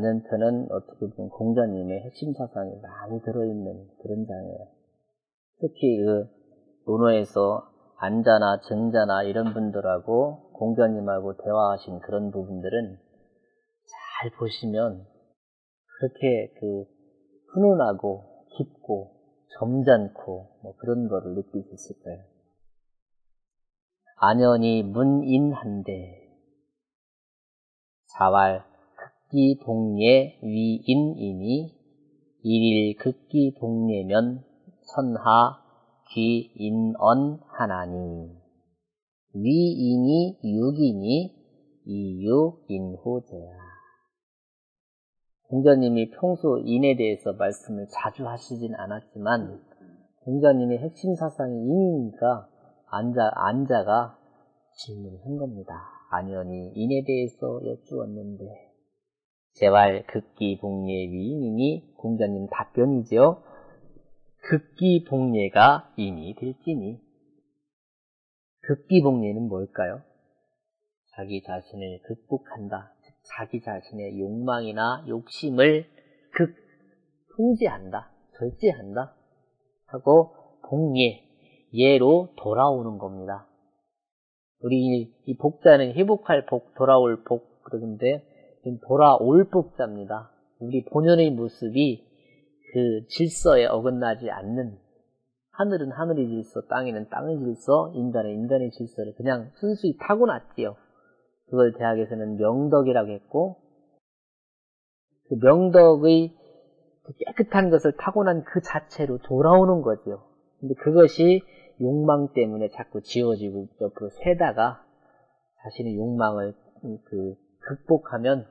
안연편은 어떻게 보면 공자님의 핵심 사상이 많이 들어있는 그런 장이에요. 특히 그 논어에서 안자나 정자나 이런 분들하고 공자님하고 대화하신 그런 부분들은 잘 보시면 그렇게 그 훈훈하고 깊고 점잖고 뭐 그런 거를 느낄 수 있을 거예요. 안연이 문인한데 자왈 극기 복례 위인이니 일일 극기 복례면 선하 귀인언 하나니. 위인이 육이니 이육인후제야. 공자님이 평소 인에 대해서 말씀을 자주 하시진 않았지만 공자님의 핵심 사상이 인이니까 안자, 안자가 질문한 겁니다. 안연이 인에 대해서 여쭈었는데 제발 극기 복례 위인이니 공자님 답변이죠. 극기 복례가 인이 될지니 극기 복례는 뭘까요? 자기 자신을 극복한다. 자기 자신의 욕망이나 욕심을 극 통제한다. 절제한다. 하고 복례 예로 돌아오는 겁니다. 우리 이 복자는 회복할 복, 돌아올 복 그러는데 돌아올 복자입니다. 우리 본연의 모습이 그 질서에 어긋나지 않는 하늘은 하늘의 질서, 땅에는 땅의 질서, 인간은 인간의 질서를 그냥 순수히 타고났지요. 그걸 대학에서는 명덕이라고 했고 그 명덕의 그 깨끗한 것을 타고난 그 자체로 돌아오는 거죠. 근데 그것이 욕망 때문에 자꾸 지워지고 옆으로 새다가 자신의 욕망을 그 극복하면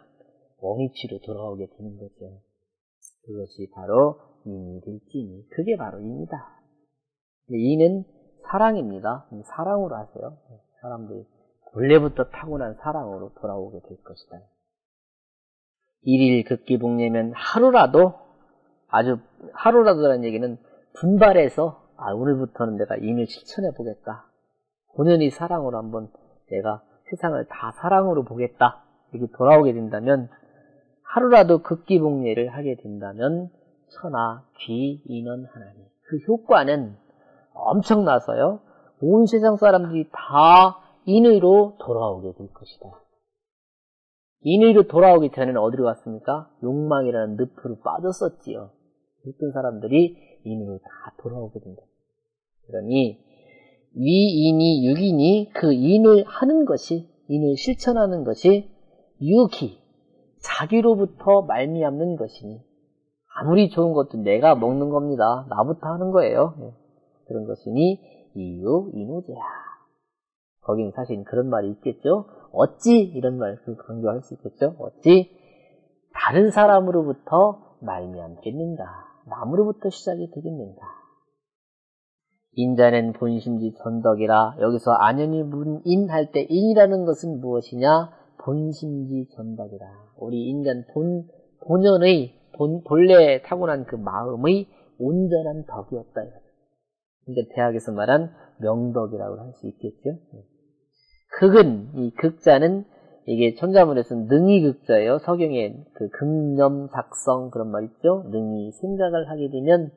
원위치로 돌아오게 되는 거죠. 그것이 바로 인이 될지니 그게 바로 인이다. 인은 사랑입니다. 사랑으로 하세요. 사람들이 본래부터 타고난 사랑으로 돌아오게 될 것이다. 일일 극기복례면 하루라도 아주 하루라도라는 얘기는 분발해서 아 오늘부터는 내가 인을 실천해 보겠다. 본연이 사랑으로 한번 내가 세상을 다 사랑으로 보겠다. 이렇게 돌아오게 된다면 하루라도 극기복례를 하게 된다면 천하 귀 인원 하나님 그 효과는 엄청나서요. 온 세상 사람들이 다 인의로 돌아오게 될 것이다. 인의로 돌아오기 전에는 어디로 갔습니까? 욕망이라는 늪으로 빠졌었지요. 어떤 사람들이 인으로 다 돌아오게 된다. 그러니 위인이 육인이 그 인을 하는 것이 인을 실천하는 것이 육이 자기로부터 말미암는 것이니 아무리 좋은 것도 내가 먹는 겁니다. 나부터 하는 거예요. 네. 그런 것이니 이유 인우제야. 거긴 사실 그런 말이 있겠죠. 어찌 이런 말 강조할 수 있겠죠. 어찌 다른 사람으로부터 말미암겠는가. 남으로부터 시작이 되겠는가. 인자는 본심지 전덕이라 여기서 안연이 문인 할 때 인이라는 것은 무엇이냐? 본심지 전덕이라. 우리 인간 본 본연의 본 본래 타고난 그 마음의 온전한 덕이었다. 그러니까 대학에서 말한 명덕이라고 할 수 있겠죠. 극은 이 극자는 이게 천자문에서는 능이 극자예요. 서경에 그 극념 작성 그런 말 있죠. 능이 생각을 하게 되면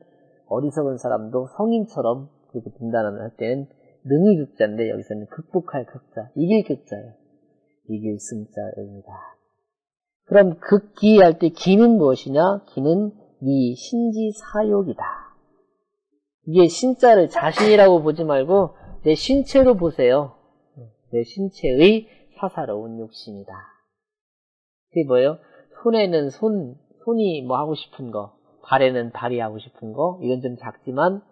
어리석은 사람도 성인처럼 그렇게 분단을 할 때는 능이 극자인데 여기서는 극복할 극자, 이길 극자예요. 이길 승자입니다. 그럼 극기 할 때 기는 무엇이냐? 기는 네 신지 사욕이다. 이게 신자를 자신이라고 보지 말고 내 신체로 보세요. 내 신체의 사사로운 욕심이다. 그게 뭐예요? 손에는 손, 손이 뭐 하고 싶은 거, 발에는 발이 하고 싶은 거, 이건 좀 작지만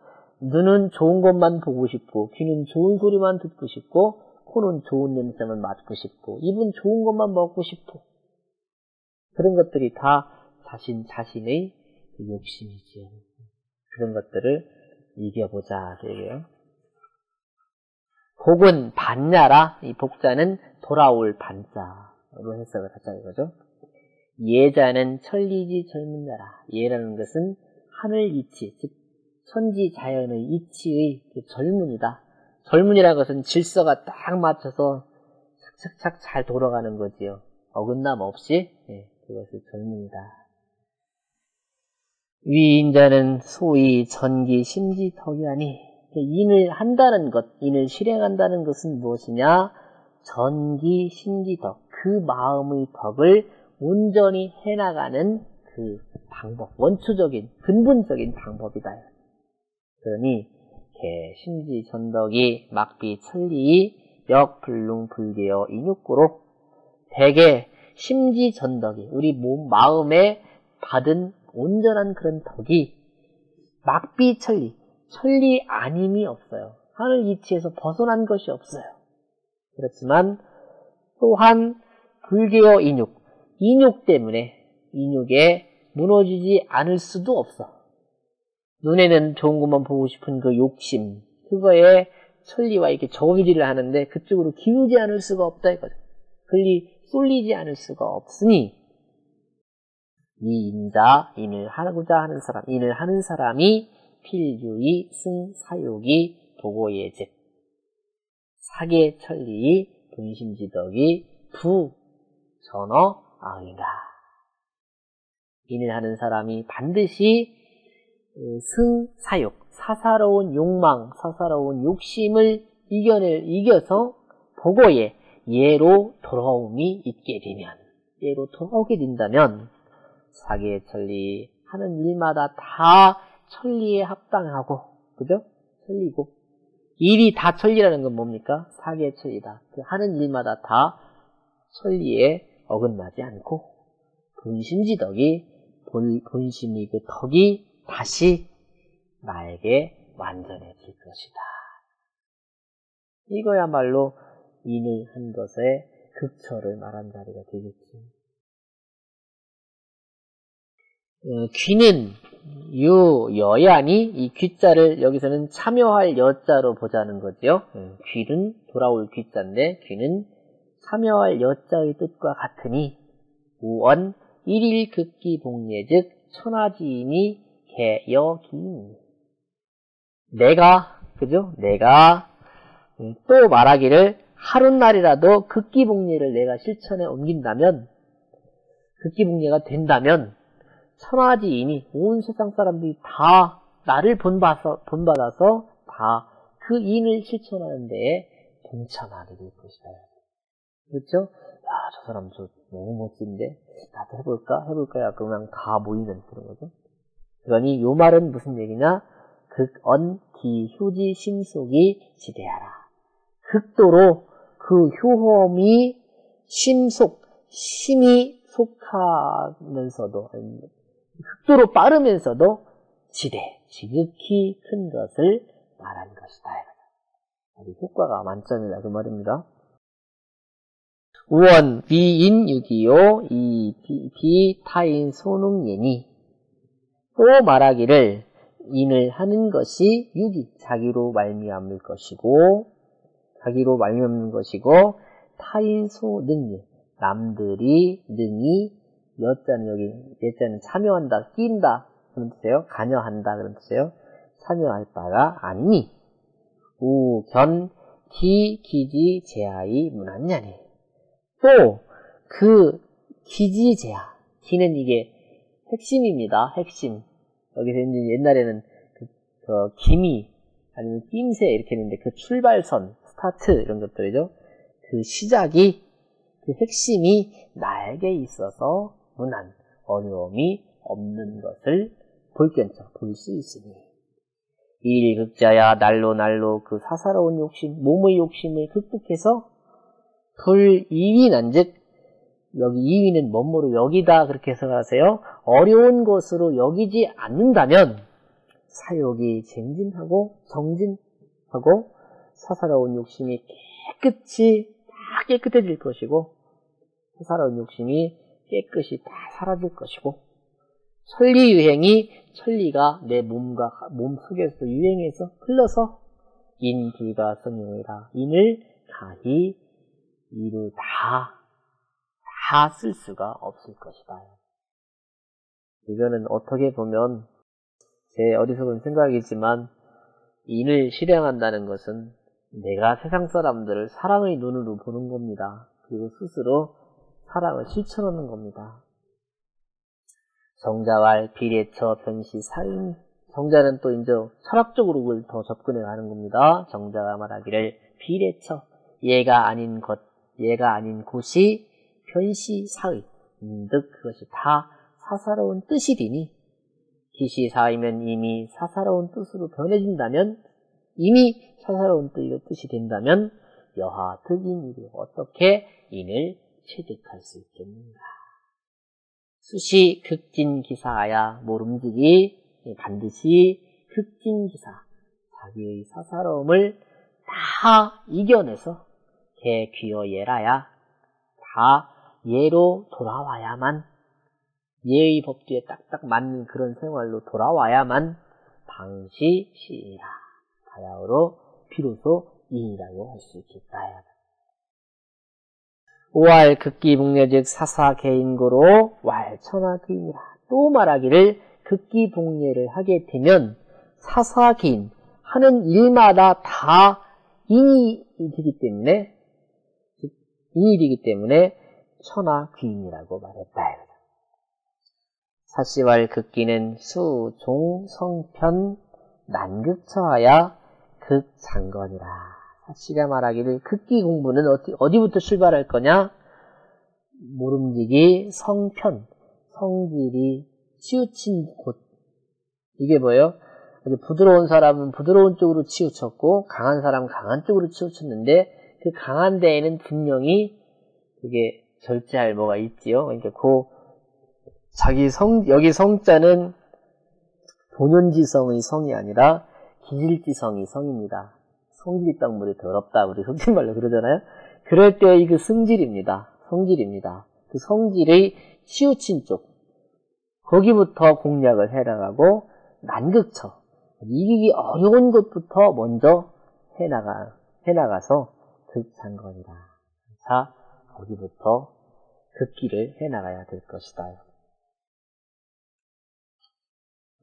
눈은 좋은 것만 보고 싶고, 귀는 좋은 소리만 듣고 싶고, 코는 좋은 냄새만 맡고 싶고, 입은 좋은 것만 먹고 싶고, 그런 것들이 다 자신 자신의 그 욕심이지요. 그런 것들을 이겨보자, 그게요. 복은 반야라, 이 복자는 돌아올 반자로 해석을 하자 이거죠. 예자는 천리지 젊은 나라. 예라는 것은 하늘 이치, 즉 천지 자연의 이치의 그 젊은이다. 젊은이라는 것은 질서가 딱 맞춰서 착착착 잘 돌아가는 거지요. 어긋남 없이 예, 그것이 젊은이다. 위인자는 소위 전기 심지턱이 아니 인을 한다는 것, 인을 실행한다는 것은 무엇이냐? 전기 심지덕, 그 마음의 덕을 온전히 해나가는 그 방법, 원초적인, 근본적인 방법이다. 그러니 개 심지 전덕이 막비 천리 역 불능 불개어 인육구로 대개 심지 전덕이 우리 몸 마음에 받은 온전한 그런 덕이 막비 천리 천리 아님이 없어요. 하늘 이치에서 벗어난 것이 없어요. 그렇지만 또한 불개어 인육 인육 때문에 인육에 무너지지 않을 수도 없어. 눈에는 좋은 것만 보고 싶은 그 욕심, 그거에 천리와 이렇게 저울질을 하는데 그쪽으로 기우지 않을 수가 없다 이거죠. 글리 쏠리지 않을 수가 없으니 이 인자, 인을 하고자 하는 사람, 인을 하는 사람이 필주의 승사욕이 보고예즉 사계 천리 분심지덕이 부 전어 아인가 인을 하는 사람이 반드시 승사욕, 사사로운 욕망, 사사로운 욕심을 이겨낼, 이겨서 보고에 예로 돌아옴이 있게 되면, 예로 돌아오게 된다면, 사계의 천리, 하는 일마다 다 천리에 합당하고, 그죠? 천리고. 일이 다 천리라는 건 뭡니까? 사계의 천리다. 그 하는 일마다 다 천리에 어긋나지 않고, 분심지덕이, 본, 본심이 그 덕이 다시 나에게 완전해질 것이다. 이거야말로 인을 한 것의 극처를 말한 자리가 되겠지. 어, 귀는 유 여야니 이 귀자를 여기서는 참여할 여자로 보자는 거죠. 어, 귀는 돌아올 귀자인데 귀는 참여할 여자의 뜻과 같으니 우원 일일 극기 복례즉 천하지인이 개여기인 내가 그죠? 내가 또 말하기를 하룻날이라도 극기복례를 내가 실천에 옮긴다면 극기복례가 된다면 천하지인이 온 세상 사람들이 다 나를 본받아서, 본받아서 다 그 인을 실천하는 데에 동참하게 될 것이다. 그렇죠? 야, 저 사람 저 너무 멋진데 나도 해볼까? 해볼까요? 그냥 다 모이는 그런 거죠. 그러니 요 말은 무슨 얘기냐? 극언 기효지 심속이 지대하라. 극도로 그 효험이 심속, 심이 속하면서도 극도로 빠르면서도 지대, 지극히 큰 것을 말한 것이다. 아주 효과가 만점이다 그 말입니다. 우원 비인 유기요 이 비, 타인 소능예니 또 말하기를 인을 하는 것이 유기 자기로 말미암을 것이고 자기로 말미암는 것이고 타인 소능예. 남들이 능이 여자는 여기 예자는 참여한다 끼인다 그런 뜻이에요. 관여한다 그런 뜻이에요. 참여할 바가 아니니. 우견 기 기지 제하이 문안냐니. 또 그 기지 제하 기는 이게 핵심입니다. 핵심 여기서 이제 옛날에는 그, 그 기미 아니면 낌새 이렇게 했는데 그 출발선 스타트 이런 것들이죠. 그 시작이 그 핵심이 나에게 있어서 무난 어려움이 없는 것을 볼견쳐 볼수 있으니. 일극자야 날로 날로 그 사사로운 욕심 몸의 욕심을 극복해서 돌 이위 난즉 여기 이위는 뭐뭐로 여기다 그렇게 해석하세요. 어려운 것으로 여기지 않는다면 사욕이 쟁진하고 정진하고 사사로운 욕심이 깨끗이 다 깨끗해질 것이고 사사로운 욕심이 깨끗이 다 사라질 것이고 천리 유행이 천리가 내 몸과 몸 속에서 유행해서 흘러서 인불가 성용이라 인을 가히 이를 다 다 쓸 수가 없을 것이다. 이거는 어떻게 보면 제 어리석은 생각이지만 인을 실행한다는 것은 내가 세상 사람들을 사랑의 눈으로 보는 겁니다. 그리고 스스로 사랑을 실천하는 겁니다. 정자왈 비례처 변시 사인 정자는 또 이제 철학적으로 더 접근해 가는 겁니다. 정자가 말하기를 비례처 얘가 아닌 것 얘가 아닌 곳이 변시 사의 즉 그것이 다 사사로운 뜻이리니 기시사이면 이미 사사로운 뜻으로 변해진다면 이미 사사로운 뜻이 된다면 여하 득인이리 어떻게 인을 체득할 수 있겠는가? 수시 극진기사야 모름지기 반드시 극진기사 자기의 사사로움을 다 이겨내서 개 귀어 예라야 다 예로 돌아와야만 예의 법규에 딱딱 맞는 그런 생활로 돌아와야만 방시 시이라 가야어로 비로소 이라고 할 수 있겠다. 오할 극기 복례즉 사사 개인고로 왈천하 기인이라 또 말하기를 극기 복례를 하게 되면 사사 개인 하는 일마다 다 인이 되기 때문에 인이 되기 때문에 천하 귀인이라고 말했다. 사시왈 극기는 수, 종, 성편, 난극처하야 극장건이라. 사시가 말하기를 극기 공부는 어디, 어디부터 출발할 거냐? 모름지기, 성편, 성질이 치우친 곳. 이게 뭐예요? 부드러운 사람은 부드러운 쪽으로 치우쳤고, 강한 사람은 강한 쪽으로 치우쳤는데, 그 강한 데에는 분명히 그게 절제할 뭐가 있지요. 그러니까 그 자기 성 여기 성자는 본연지성의 성이 아니라 기질지성의 성입니다. 성질이 딱 물이 더럽다 우리 속된말로 그러잖아요. 그럴 때의 그 성질입니다. 성질입니다. 그 성질의 치우친 쪽 거기부터 공략을 해나가고 난극처 이기기 어려운 것부터 먼저 해나가 해나가서 극장건이다. 자 거기부터 극기를 해나가야 될 것이다.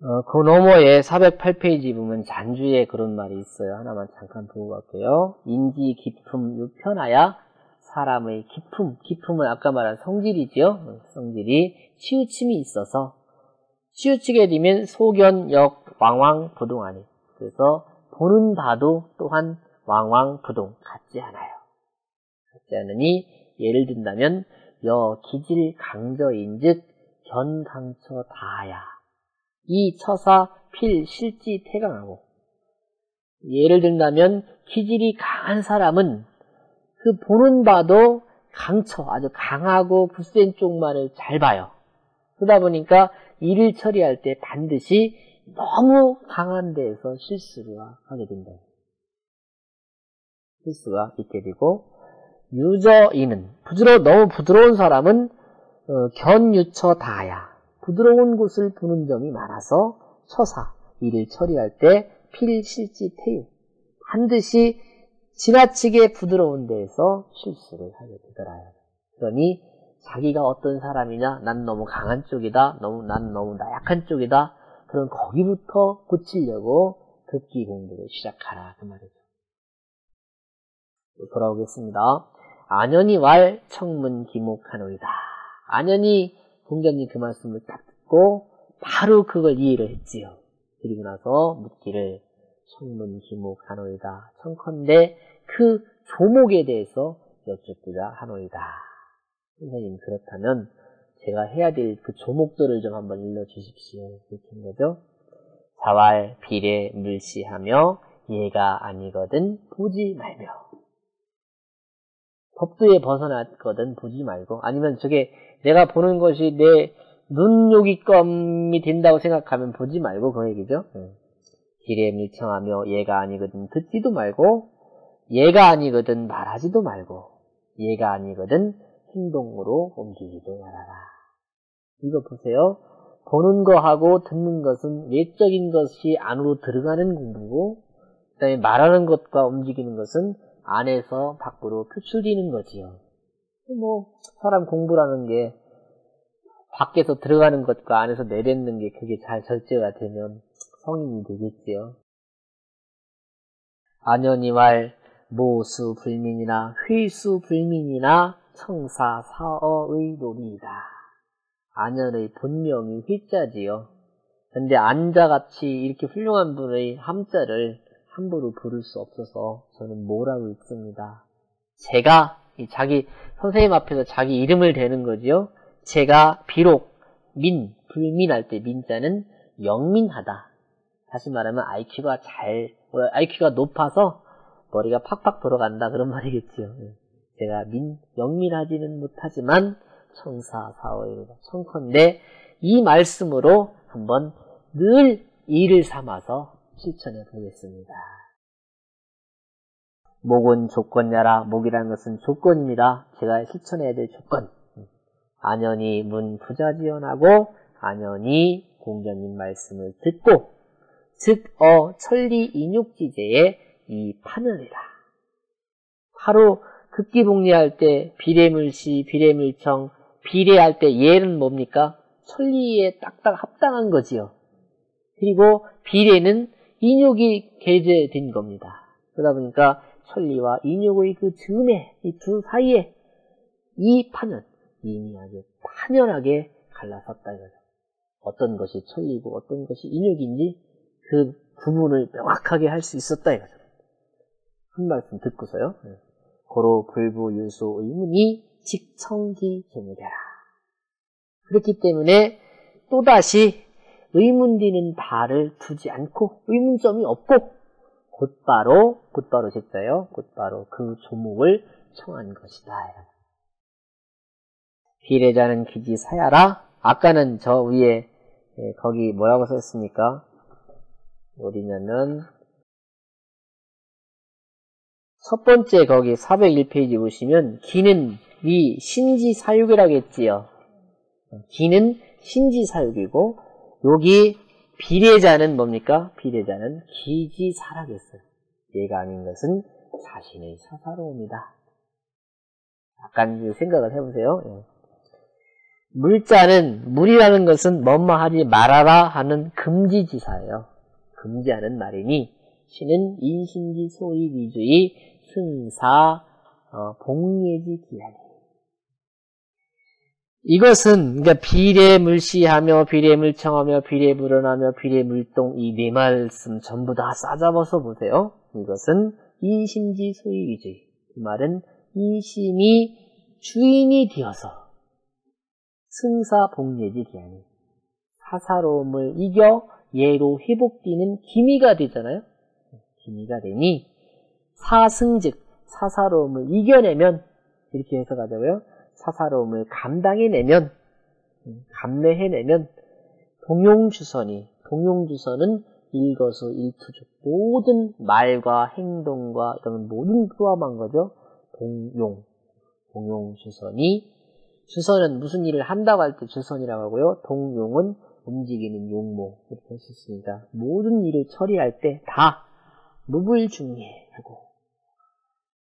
어, 그 너머에 408페이지 보면 잔주에 그런 말이 있어요. 하나만 잠깐 보고 갈게요. 인지 깊음 유편하야 사람의 깊음, 깊음은 아까 말한 성질이지요. 성질이 치우침이 있어서 치우치게 되면 소견, 역, 왕왕, 부동하니. 그래서 보는 바도 또한 왕왕, 부동 같지 않아요. 같지 않으니 예를 든다면 여 기질 강저인즉 견강처 다야. 이 처사 필 실지 태강하고 예를 들면 기질이 강한 사람은 그 보는 바도 강처 아주 강하고 굳센 쪽만을 잘 봐요. 그러다 보니까 일을 처리할 때 반드시 너무 강한 데에서 실수를 하게 된다. 실수가 있게 되고 유저인은 부드러 너무 부드러운 사람은 어, 견유처 다야 부드러운 곳을 보는 점이 많아서 처사 일을 처리할 때 필실지 태유 반드시 지나치게 부드러운 데에서 실수를 하게 되더라요. 그러니 자기가 어떤 사람이냐 난 너무 강한 쪽이다 너무 난 너무 나약한 쪽이다 그럼 거기부터 고치려고 극기 공부를 시작하라 그 말이죠. 돌아오겠습니다. 안연이 왈 청문 기목하노이다. 안연이 공자님 그 말씀을 딱 듣고 바로 그걸 이해를 했지요. 그리고 나서 묻기를 청문 기목하노이다. 청컨대 그 조목에 대해서 여쭙고자 하노이다. 선생님 그렇다면 제가 해야 될 그 조목들을 좀 한번 일러주십시오. 이렇게 한 거죠. 자왈 비례 물시하며 얘가 아니거든 보지 말며 법도에 벗어났거든 보지 말고 아니면 저게 내가 보는 것이 내 눈요기껌이 된다고 생각하면 보지 말고 그 얘기죠. 길에 밀청하며 얘가 아니거든 듣지도 말고 얘가 아니거든 말하지도 말고 얘가 아니거든 행동으로 옮기지도 말아라. 이거 보세요. 보는 거하고 듣는 것은 외적인 것이 안으로 들어가는 공부고 그 다음에 말하는 것과 움직이는 것은 안에서 밖으로 표출되는 거지요. 뭐 사람 공부라는 게 밖에서 들어가는 것과 안에서 내뱉는 게 그게 잘 절제가 되면 성인이 되겠지요. 안연이 말 모수 불민이나 회수 불민이나 청사 사어의 논이다. 안연의 본명이 회자지요. 근데 안자같이 이렇게 훌륭한 분의 함자를 함부로 부를 수 없어서 저는 뭐라고 읽습니다. 제가 자기 선생님 앞에서 자기 이름을 대는 거지요. 제가 비록 민 불민할 때 민자는 영민하다. 다시 말하면 IQ가 잘 IQ가 높아서 머리가 팍팍 돌아간다 그런 말이겠지요. 예. 제가 민 영민하지는 못하지만 청사사오이로다. 청컨대 이 말씀으로 한번 늘 일을 삼아서 실천해 보겠습니다. 목은 조건야라 목이라는 것은 조건입니다. 제가 실천해야 될 조건. 안연히 문 부자지연하고 안연히 공자님 말씀을 듣고 즉어 천리 인육지제의 이 판을이라. 바로 극기복리할 때 비례물시 비례물청 비례할 때 예는 뭡니까? 천리에 딱딱 합당한 거지요. 그리고 비례는 인욕이 개재된 겁니다. 그러다 보니까 천리와 인욕의 그 즈음에 이 두 사이에 이 판은 이미 아주 판연하게 갈라섰다 이거죠. 어떤 것이 천리고 어떤 것이 인욕인지 그 구분을 명확하게 할 수 있었다 이거죠. 한 말씀 듣고서요. 네. 고로 불부 유수 의문이 직청기 제무되라. 그렇기 때문에 또다시 의문디는 바를 두지 않고 의문점이 없고 곧바로 곧바로 제자요 곧바로 그 조목을 청한 것이다. 비례자는 기지 사야라. 아까는 저 위에 예, 거기 뭐라고 썼습니까? 어디냐면 첫 번째 거기 401페이지 보시면 기는 위 신지사육이라고 했지요. 기는 신지사육이고 여기 비례자는 뭡니까? 비례자는 기지사라겠어요. 얘가 아닌 것은 자신의 사사로움이다. 약간 생각을 해보세요. 예. 물자는 물이라는 것은 뭐뭐 하지 말아라 하는 금지지사예요. 금지하는 말이니 신은 인신지 소위 위주의 승사 어, 복예지 기하니 이것은 그러니까 비례물시하며 비례물청하며 비례불언하며 비례물동 이 네 말씀 전부 다 싸잡아서 보세요. 이것은 이심지 소위 위주의 그 말은 이심이 주인이 되어서 승사 복례지 기하니 사사로움을 이겨 예로 회복되는 기미가 되잖아요. 기미가 되니 사승즉 사사로움을 이겨내면 이렇게 해석하자고요. 사사로움을 감당해내면 음, 감내해내면 동용주선이 동용주선은 일거수 일투족 모든 말과 행동과 이런 모든 포함한 거죠. 동용 동용주선이 주선은 무슨 일을 한다고 할 때 주선이라고 하고요. 동용은 움직이는 용모 이렇게 할 수 있습니다. 모든 일을 처리할 때 다 무불중예하고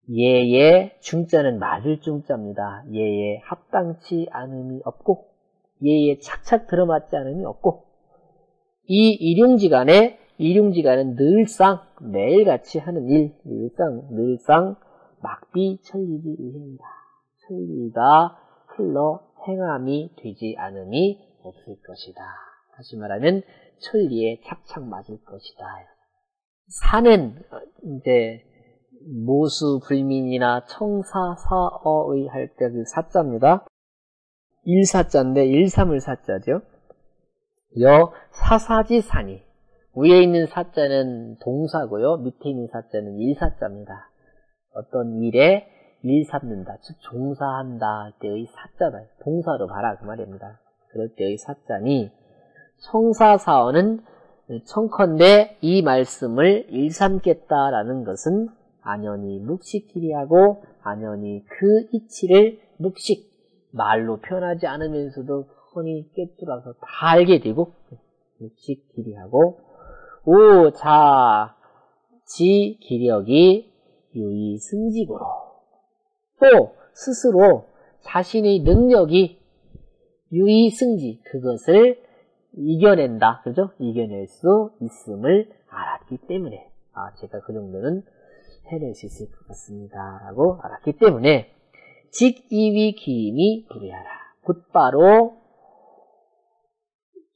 예의 중자는 맞을 중자입니다. 예의 합당치 않음이 없고 예의 착착 들어맞지 않음이 없고 이 일용지간에 일용지간은 늘상 매일같이 하는 일 늘상 늘상 막비 천리지 의행이다. 천리가 흘러 행함이 되지 않음이 없을 것이다. 다시 말하면 천리에 착착 맞을 것이다. 사는 이제 모수 불민이나 청사사어의 할 때 그 사자입니다. 일사자인데 일삼을 사자죠. 여 사사지 산이 위에 있는 사자는 동사고요. 밑에 있는 사자는 일사자입니다. 어떤 일에 일삼는다, 즉 종사한다 할 때의 사자다. 동사로 봐라 그 말입니다. 그럴 때의 사자니 청사사어는 청컨대 이 말씀을 일삼겠다라는 것은 안연히 묵식키리하고 안연히 그 이치를 묵식 말로 표현하지 않으면서도 훤히 깨뚫어서 다 알게 되고 묵식키리하고 오자 지 기력이 유의 승직으로 또 스스로 자신의 능력이 유의 승지 그것을 이겨낸다. 그죠? 이겨낼 수 있음을 알았기 때문에. 아 제가 그 정도는 해낼 수 있을 것 같습니다. 라고 알았기 때문에 직이위 기임이 불의하라. 곧바로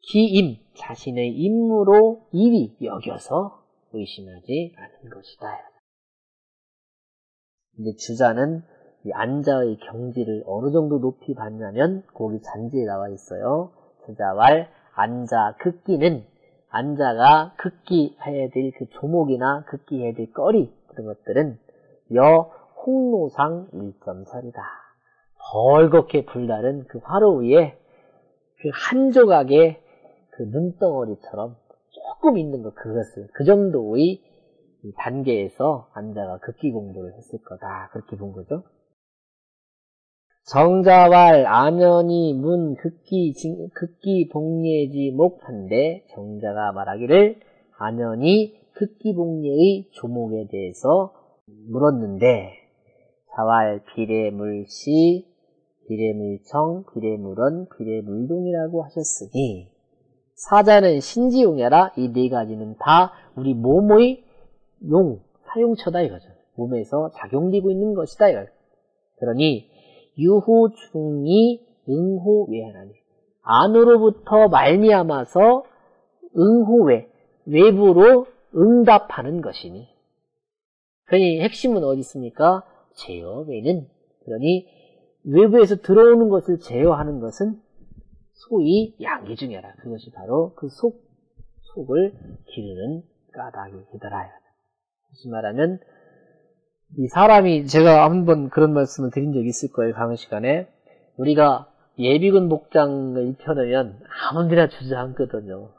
기임, 자신의 임무로 일이 여겨서 의심하지 않은 것이다. 이제 주자는 이 안자의 경지를 어느 정도 높이 봤냐면 거기 잔지에 나와 있어요. 주자왈 안자 극기는 안자가 극기해야 될 그 조목이나 극기해야 될 거리 그런 것들은 여 홍로상 1.설이다. 벌겋게 불다른 그 화로 위에 그 한 조각의 그 눈덩어리처럼 조금 있는 것 그것을 그 정도의 단계에서 안자가 극기 공부를 했을 거다 그렇게 본 거죠. 정자왈 안연이 문 극기 극기 복례지 목한데 정자가 말하기를 안연이 극기 복례의 조목에 대해서 물었는데 자왈 비례물시 비례물청 비례물원 비례물동이라고 하셨으니 사자는 신지용이라 이 네 가지는 다 우리 몸의 용 사용처다 이거죠. 몸에서 작용되고 있는 것이다 이거. 그러니 유호 중이 응호 외하나니 안으로부터 말미암아서 응호외 외부로 응답하는 것이니 그러니 핵심은 어디 있습니까? 제어외는 그러니 외부에서 들어오는 것을 제어하는 것은 소위 양기중이라 그것이 바로 그 속, 속을 기르는 까닭이더라. 다시 말하면 이 사람이 제가 한번 그런 말씀을 드린 적이 있을 거예요. 강의 시간에 우리가 예비군 복장을 입혀놓으면 아무 데나 주저앉거든요.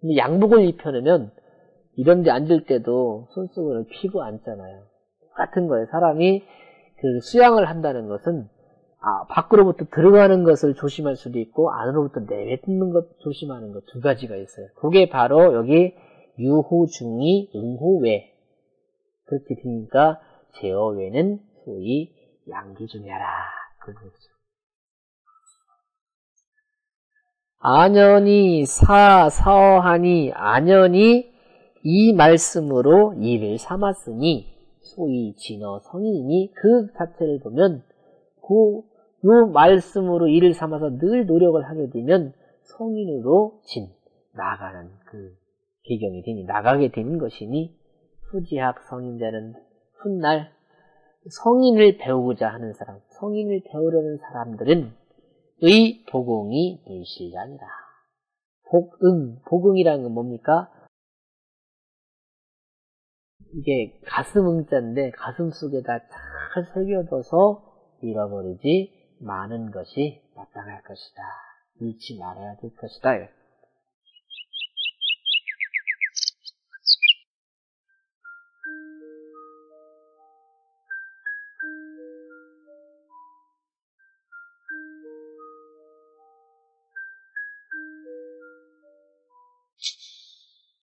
근데 양복을 입혀놓으면 이런 데 앉을 때도 손수건을 피고 앉잖아요. 같은 거예요. 사람이 그 수양을 한다는 것은 아, 밖으로부터 들어가는 것을 조심할 수도 있고 안으로부터 내뱉는 것 조심하는 것 두 가지가 있어요. 그게 바로 여기 유호중이 응호외 그렇게 되니까 제어외는 소위 양기중야라 그런 거죠. 안연이 사 사어하니 안연이 이 말씀으로 이를 삼았으니 소위 진어 성인이니 그 자체를 보면 그 요 말씀으로 이를 삼아서 늘 노력을 하게 되면 성인으로 진 나가는 그 계경이 되니 나가게 되는 것이니 후지학 성인자는 훗날 성인을 배우고자 하는 사람, 성인을 배우려는 사람들은 의 보공이 물실자니라. 복응, 복응이라는 건 뭡니까? 이게 가슴 응자인데 가슴 속에다 잘 새겨둬서 잃어버리지 많은 것이 마땅할 것이다. 잃지 말아야 될 것이다.